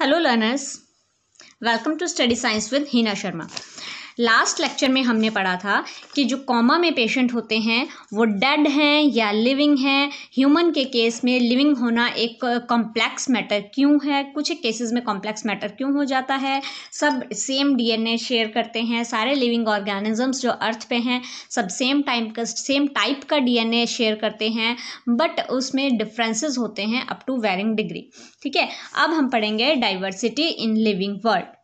Hello learners, welcome to Study Science with Hina Sharma. Last lecture में हमने पढ़ा था कि जो कॉमा में पेशेंट होते हैं, वो डेड हैं या लिविंग हैं। ह्यूमन के केस में लिविंग होना एक कॉम्प्लेक्स मैटर क्यों है? कुछ केसेस में कॉम्प्लेक्स मैटर क्यों हो जाता है? सब सेम डीएनए शेयर करते हैं। सारे लिविंग ऑर्गेनिजम्स जो अर्थ पे हैं, सब सेम टाइप का सेम टाइप का डीएनए शेयर करते हैं बट उसमें डिफरेंसेस होते हैं अप टू वेरिंग डिग्री ठीक है? अब हम पढ़ेंगे diversity in living world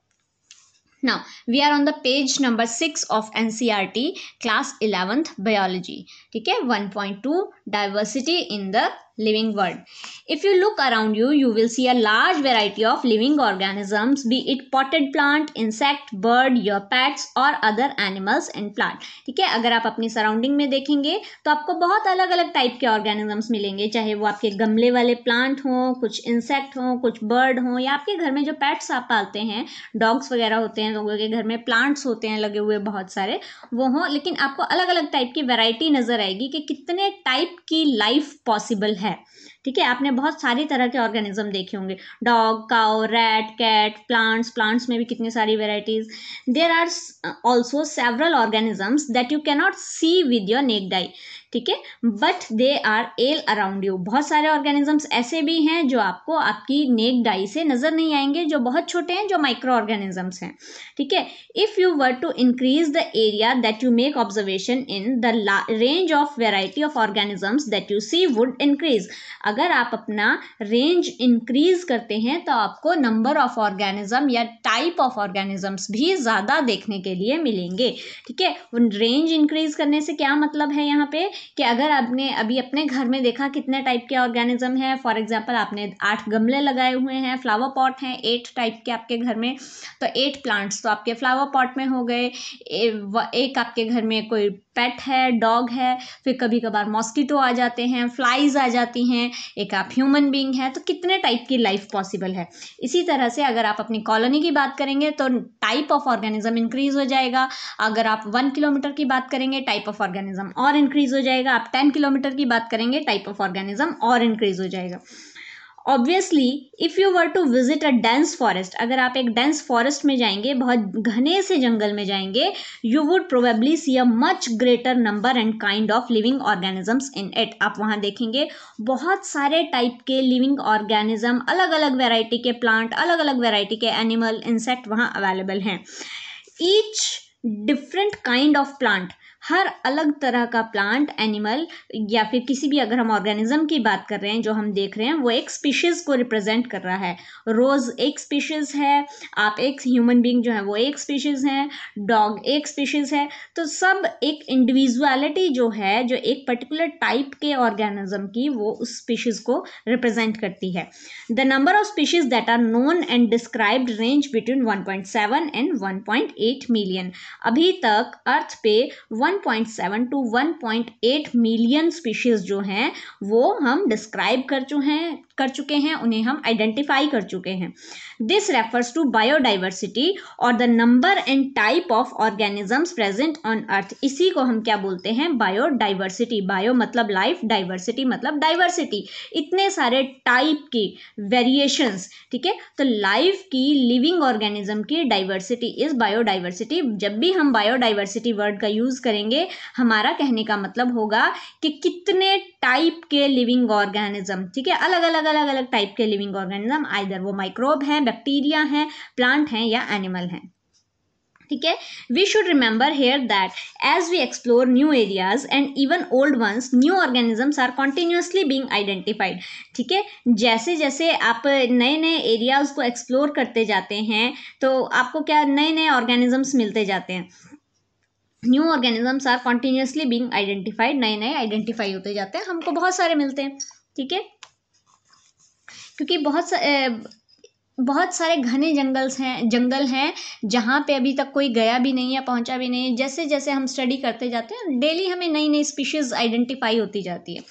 Now, we are on the page number 6 of NCRT class 11th biology. Okay, 1.2 diversity in the living world. If you look around you, you will see a large variety of living organisms, be it potted plant, insect, bird, your pets or other animals and plant. ठीक है अगर आप अपनी surrounding में देखेंगे तो आपको बहुत अलग अलग टाइप के ऑर्गेनिजम्स मिलेंगे चाहे वो आपके गमले वाले प्लांट हों कुछ इंसेक्ट हों कुछ बर्ड हों या आपके घर में जो पेट्स आप पालते हैं डॉग्स वगैरह होते हैं लोगों के घर में प्लांट्स होते हैं लगे हुए बहुत सारे वो हों लेकिन आपको अलग अलग टाइप की वेराइटी नज़र आएगी कि कितने टाइप की लाइफ पॉसिबल है है। ठीक है, आपने बहुत सारी तरह के ऑर्गेनिज्म देखे होंगे। Dog cow rat cat plants plants में भी कितनी सारी varieties there are also several organisms that you cannot see with your naked eye ठीक है? But they are all around you बहुत सारे ऑर्गेनिजम्स ऐसे भी हैं जो आपको आपकी नेक डाई से नज़र नहीं आएँगे, जो बहुत छोटे हैं, जो माइक्रो ऑर्गेनिजम्स हैं। ठीक है? If you were to increase the area that you make observation in the range of variety of organisms that you see would increase अगर आप अपना रेंज इंक्रीज करते हैं तो आपको नंबर ऑफ़ ऑर्गेनिज्म या टाइप ऑफ़ ऑर्गेनिजम्स भी ज़्यादा देखने के लिए मिलेंगे। ठीक है? रेंज इंक्रीज करने से क्या मतलब है यहाँ पे? कि अगर आपने अभी अपने घर में देखा कितने टाइप के ऑर्गेनिज्म हैं फॉर एग्ज़ाम्पल आपने आठ गमले लगाए हुए हैं फ्लावर पॉट हैं एट टाइप के आपके घर में तो एट प्लांट्स तो आपके फ्लावर पॉट में हो गए एक आपके घर में कोई पेट है, डॉग है, फिर कभी कभार मॉस्किटो आ जाते हैं, फ्लाइज आ जाती हैं, एक आप ह्यूमन बींग हैं तो कितने टाइप की लाइफ पॉसिबल है। इसी तरह से अगर आप अपनी कॉलोनी की बात करेंगे तो टाइप ऑफ़ ऑर्गेनिज्म इंक्रीज हो जाएगा। अगर आप वन किलोमीटर की बात करेंगे, टाइप ऑफ़ ऑर्गेनिज्म और इंक्रीज हो जाएगा। आप टेन किलोमीटर की बात करेंगे, टाइप ऑफ़ ऑर्गेनिज्म और इंक्रीज हो जाएगा। Obviously if you were to visit a dense forest अगर आप एक डेंस फॉरेस्ट में जाएँगे, बहुत घने से जंगल में जाएँगे you would probably see a much greater number and kind of living organisms in it आप वहाँ देखेंगे, बहुत सारे टाइप के लिविंग ऑर्गेनिज्म अलग अलग वेराइटी के प्लांट अलग अलग वेराइटी के एनिमल इंसेक्ट वहाँ अवेलेबल हैं. Each different kind of plant हर अलग तरह का प्लांट एनिमल या फिर किसी भी अगर हम ऑर्गेनिज्म की बात कर रहे हैं, जो हम देख रहे हैं, वो एक स्पीशीज़ को रिप्रेजेंट कर रहा है। रोज़ एक स्पीशीज़ है, आप एक ह्यूमन बींग जो है, वो एक स्पीशीज़ हैं डॉग एक स्पीशीज़ है तो सब एक इंडिविजुअलिटी जो है, जो एक पर्टिकुलर टाइप के ऑर्गेनिज्म की, वो उस स्पीशीज़ को रिप्रेजेंट करती है। The number of species that are known and described range between one point seven and one point eight million अभी तक अर्थ पे वन 1.7 टू 1.8 मिलियन स्पीशीज जो हैं, वो हम डिस्क्राइब कर चुके हैं, कर चुके हैं, उन्हें हम आइडेंटिफाई कर चुके हैं। दिस रेफर्स टू बायोडाइवर्सिटी और the number and type of organisms present on earth इसी को हम क्या बोलते हैं? बायोडाइवर्सिटी बायो मतलब लाइफ डाइवर्सिटी मतलब डाइवर्सिटी इतने सारे टाइप की वेरिएशंस ठीक है? तो लाइफ की लिविंग ऑर्गेनिज्म की डाइवर्सिटी इज़ बायोडाइवर्सिटी जब भी हम बायोडाइवर्सिटी वर्ड का यूज़ करेंगे हमारा कहने का मतलब होगा कि कितने टाइप के लिविंग ऑर्गेनिज्म, ठीक है? अलग अलग अलग अलग टाइप के लिविंग ऑर्गेनिज्म, आइदर वो माइक्रोब हैं, बैक्टीरिया हैं, प्लांट हैं या एनिमल हैं, ठीक है? We should remember here that as we explore new areas and even old ones new organisms are continuously being identified ठीक है? जैसे जैसे आप नए नए एरियाज़ को एक्सप्लोर करते जाते हैं तो आपको क्या नए नए ऑर्गेनिजम्स मिलते जाते हैं? New organisms are continuously being identified नए नए आइडेंटिफाई होते जाते हैं हमको बहुत सारे मिलते हैं ठीक है? क्योंकि बहुत सा, बहुत सारे घने जंगल्स हैं जंगल हैं जहाँ पे अभी तक कोई गया भी नहीं है पहुँचा भी नहीं है जैसे जैसे हम स्टडी करते जाते हैं डेली हमें नई नई स्पीशीज़ आइडेंटिफाई होती जाती है।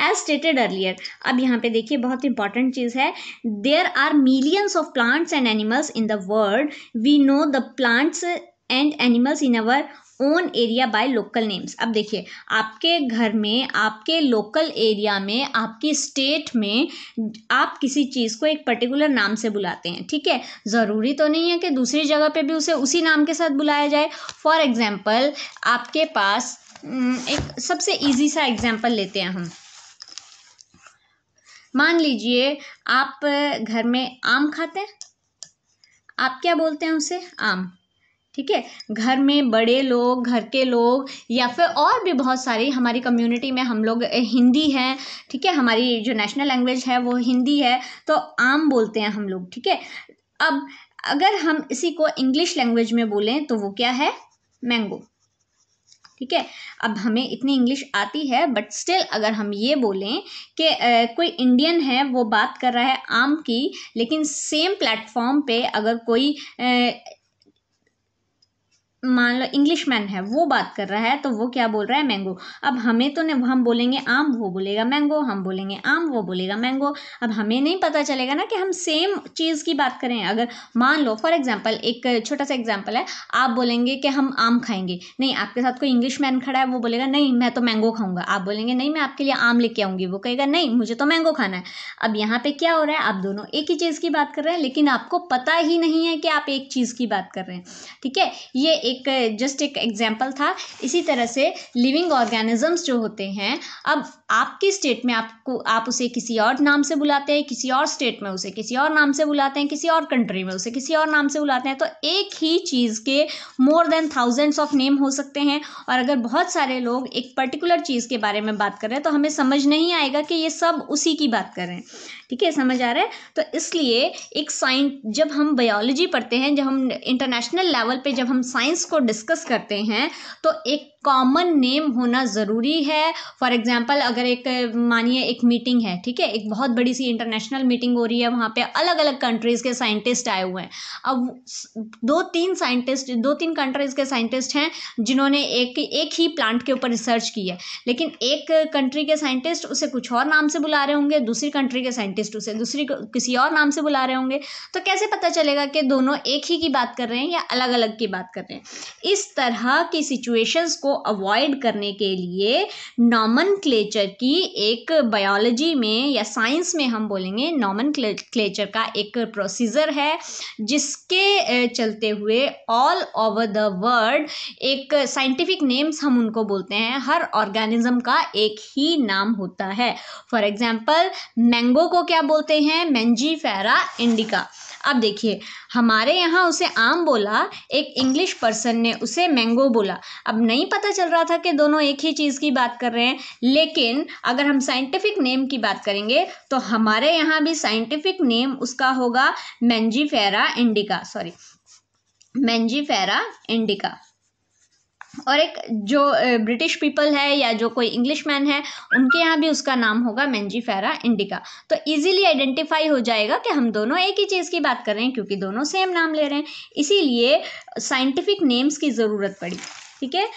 एज स्टेटेड अर्लियर अब यहाँ पे देखिए बहुत इंपॉर्टेंट चीज़ है there are millions of plants and animals in the world we know the plants and animals in our own area by local names अब देखिए, आपके घर में, आपके लोकल एरिया में, आपकी स्टेट में आप किसी चीज़ को एक पर्टिकुलर नाम से बुलाते हैं, ठीक है? ज़रूरी तो नहीं है कि दूसरी जगह पे भी उसे उसी नाम के साथ बुलाया जाए। फॉर एग्ज़ाम्पल आपके पास एक सबसे ईजी सा एग्ज़ाम्पल लेते हैं हम। मान लीजिए, आप घर में आम खाते हैं? आप क्या बोलते हैं उसे? आम। ठीक है? घर में बड़े लोग, घर के लोग, या फिर और भी बहुत सारी हमारी कम्युनिटी में हम लोग हिंदी हैं, ठीक है? हमारी जो नेशनल लैंग्वेज है, वो हिंदी है तो आम बोलते हैं हम लोग, ठीक है? अब अगर हम इसी को इंग्लिश लैंग्वेज में बोलें तो वो क्या है? मैंगो ठीक है? अब हमें इतनी इंग्लिश आती है बट स्टिल अगर हम ये बोलें कि कोई इंडियन है, वो बात कर रहा है आम की, लेकिन सेम प्लेटफॉर्म पे अगर कोई मान लो इंग्लिश मैन है, वो बात कर रहा है तो वो क्या बोल रहा है? मैंगो अब हमें तो नहीं, हम बोलेंगे आम, वो बोलेगा मैंगो हम बोलेंगे आम, वो बोलेगा मैंगो अब हमें नहीं पता चलेगा ना कि हम सेम चीज़ की बात करें। अगर मान लो फॉर एग्जांपल एक छोटा सा एग्जांपल है, आप बोलेंगे कि हम आम खाएँगे। नहीं, आपके साथ कोई इंग्लिश मैन खड़ा है, वो बोलेगा, नहीं, मैं तो मैंगो खाऊँगा। आप बोलेंगे, नहीं, मैं आपके लिए आम लेके आऊँगी। वो कहेगा, नहीं, मुझे तो मैंगो खाना है। अब यहाँ पर क्या हो रहा है? आप दोनों एक ही चीज़ की बात कर रहे हैं, लेकिन आपको पता ही नहीं है कि आप एक चीज़ की बात कर रहे हैं। ठीक है? ये एक जस्ट एक एग्ज़ाम्पल था। इसी तरह से लिविंग ऑर्गेनिजम्स जो होते हैं, अब आपके स्टेट में आपको, आप उसे किसी और नाम से बुलाते हैं, किसी और स्टेट में उसे, किसी और नाम से बुलाते हैं, किसी और कंट्री में उसे, किसी और नाम से बुलाते हैं। तो एक ही चीज़ के more than thousands of name हो सकते हैं। और अगर बहुत सारे लोग एक पर्टिकुलर चीज़ के बारे में बात कर रहे हैं तो हमें समझ नहीं आएगा कि ये सब उसी की बात कर रहे हैं। ठीक है, समझ आ रहा है? तो इसलिए एक साइंस जब हम बायोलॉजी पढ़ते हैं, जब हम इंटरनेशनल लेवल पे जब हम साइंस को डिस्कस करते हैं तो एक कॉमन नेम होना ज़रूरी है। फॉर एग्जांपल अगर एक, मानिए एक मीटिंग है, ठीक है? एक बहुत बड़ी सी इंटरनेशनल मीटिंग हो रही है, वहाँ पे अलग अलग कंट्रीज़ के साइंटिस्ट आए हुए हैं। अब दो तीन साइंटिस्ट दो तीन कंट्रीज़ के साइंटिस्ट हैं, जिन्होंने एक एक ही प्लांट के ऊपर रिसर्च की है। लेकिन एक कंट्री के साइंटिस्ट उसे कुछ और नाम से बुला रहे होंगे, दूसरी कंट्री के साइंटिस्ट उसे दूसरी किसी और नाम से बुला रहे होंगे। तो कैसे पता चलेगा कि दोनों एक ही की बात कर रहे हैं या अलग अलग की बात कर रहे हैं? इस तरह की सिचुएशंस को अवॉइड करने के लिए नॉमन क्लेचर की एक बायोलॉजी में या साइंस में हम बोलेंगे नॉमन क्लेचर का एक प्रोसीजर है, जिसके चलते हुए ऑल ओवर द वर्ल्ड एक साइंटिफिक नेम्स हम उनको बोलते हैं। हर ऑर्गेनिज्म का एक ही नाम होता है। फॉर एग्ज़ाम्पल मैंगो को क्या बोलते हैं? मैंजी फेरा इंडिका अब देखिए, हमारे यहाँ उसे आम बोला, एक इंग्लिश पर्सन ने उसे मैंगो बोला। अब नहीं पता चल रहा था कि दोनों एक ही चीज़ की बात कर रहे हैं, लेकिन अगर हम साइंटिफिक नेम की बात करेंगे तो हमारे यहाँ भी साइंटिफिक नेम उसका होगा मैंजी फेरा इंडिका सॉरी मैंजी फेरा इंडिका और एक जो ब्रिटिश पीपल है या जो कोई इंग्लिश मैन है, उनके यहाँ भी उसका नाम होगा मैंजी फेरा इंडिका तो इजीली आइडेंटिफाई हो जाएगा कि हम दोनों एक ही चीज़ की बात कर रहे हैं क्योंकि दोनों सेम नाम ले रहे हैं। इसीलिए साइंटिफिक नेम्स की ज़रूरत पड़ी, ठीक है?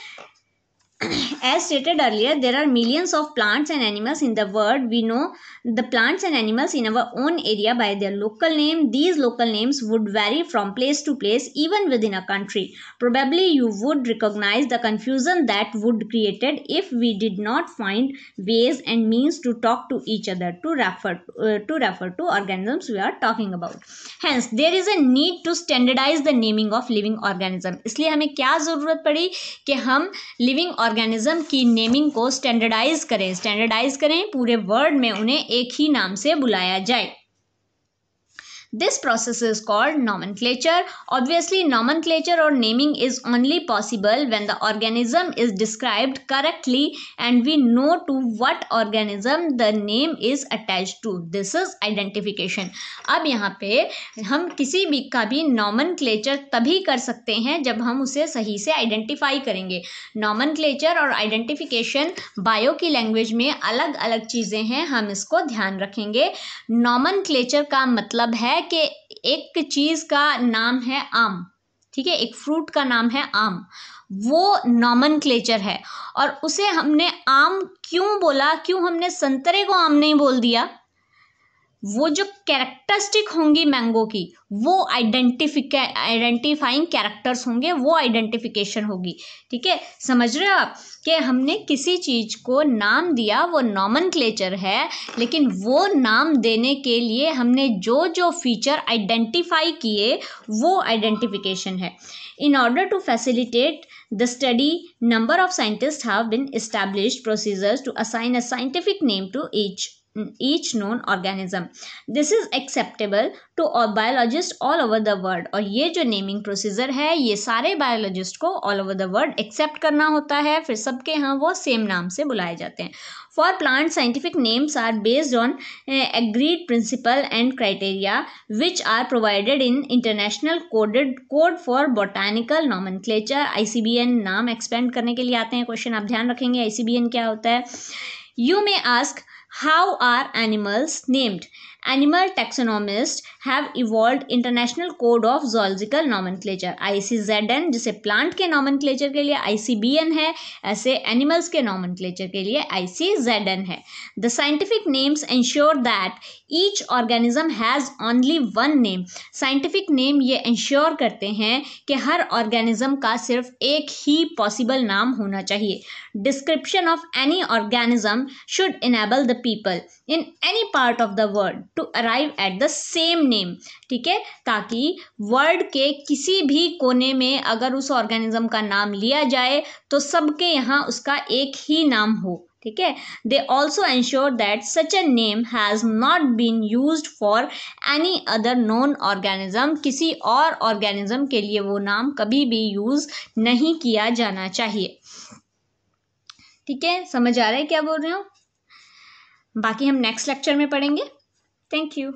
as stated earlier there are millions of plants and animals in the world we know the plants and animals in our own area by their local name these local names would vary from place to place even within a country probably you would recognize the confusion that would created if we did not find ways and means to talk to each other to refer uh, to refer to organisms we are talking about hence there is a need to standardize the naming of living organism इसलिए हमें क्या ज़रूरत पड़ी कि हम living organism की naming को standardise करें। स्टैंडर्डाइज करें, पूरे वर्ल्ड में उन्हें एक ही नाम से बुलाया जाए। This process is called nomenclature obviously nomenclature or naming is only possible when the organism is describe correctly and we know to what organism the name is attach to this is identification अब यहाँ पे हम किसी भी का भी नॉमन clutcher तभी कर सकते हैं जब हम उसे सही से आइडेंटिफाई करेंगे। नॉमन क्लेचर और आइडेंटिफिकेशन बायो की लैंग्वेज में अलग अलग चीज़ें हैं, हम इसको ध्यान रखेंगे। नॉमन क्लेचर का मतलब है कि एक चीज़ का नाम है आम, ठीक है? एक फ्रूट का नाम है आम। वो नॉमन है। और उसे हमने आम क्यों बोला? क्यों हमने संतरे को आम नहीं बोल दिया? वो जो कैरेक्टरिस्टिक होंगी मैंगो की, वो आइडेंटिफिक आइडेंटिफाइंग कैरेक्टर्स होंगे, वो आइडेंटिफिकेशन होगी। ठीक है? समझ रहे हो आप कि हमने किसी चीज़ को नाम दिया, वो नॉमन है, लेकिन वो नाम देने के लिए हमने जो जो फीचर आइडेंटिफाई किए, वो आइडेंटिफिकेशन है। In order to facilitate The study, number of scientists have been established procedures to assign a scientific name to each each known organism. This is acceptable to all biologists all over the world. और ये जो naming procedure है, ये सारे biologist को all over the world accept करना होता है। फिर सबके यहाँ वो सेम नाम से बुलाए जाते हैं। For plant scientific names are based on agreed principle and criteria which are provided in international coded code for botanical nomenclature नाम एक्सपेंड करने के लिए आते हैं। क्वेश्चन आप ध्यान रखेंगे ICBN क्या होता है? You may ask How are animals named? Animal taxonomists have evolved International Code of Zoological Nomenclature ICZN जिसे प्लांट के नॉमनक्लेचर के लिए ICBN है, ऐसे एनिमल्स के नॉमनक्लेचर के लिए ICZN है। The scientific names ensure that each organism has only one name scientific name ये इंश्योर करते हैं कि हर ऑर्गेनिज्म का सिर्फ़ एक ही पॉसिबल नाम होना चाहिए। Description of any organism should enable the people in any part of the world to arrive at the same name ठीक है? ताकि वर्ल्ड के किसी भी कोने में अगर उस ऑर्गेनिज्म का नाम लिया जाए तो सबके यहाँ उसका एक ही नाम हो, ठीक है? They also ensure that such a name has not been use for any other known organism किसी और ऑर्गेनिज्म के लिए वो नाम कभी भी यूज़ नहीं किया जाना चाहिए। ठीक है? समझ आ रहा है क्या बोल रही हूँ? बाकी हम नेक्स्ट लेक्चर में पढ़ेंगे। Thank you